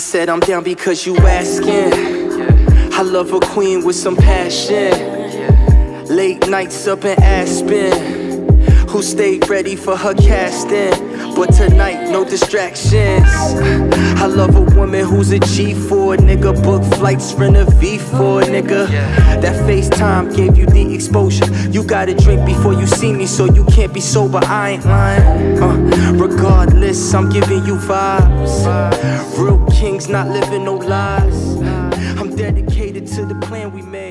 said I'm down because you asking. I love a queen with some passion. Late nights up in Aspen. Who stayed ready for her casting? But tonight, no distractions. I love a woman who's a G4 nigga. Book flights, rent a V4 nigga. That FaceTime gave you the exposure. You gotta drink before you see me, so you can't be sober. I ain't lying. Uh, regardless, I'm giving you vibes. Kings not living no lies. I'm dedicated to the plan we made.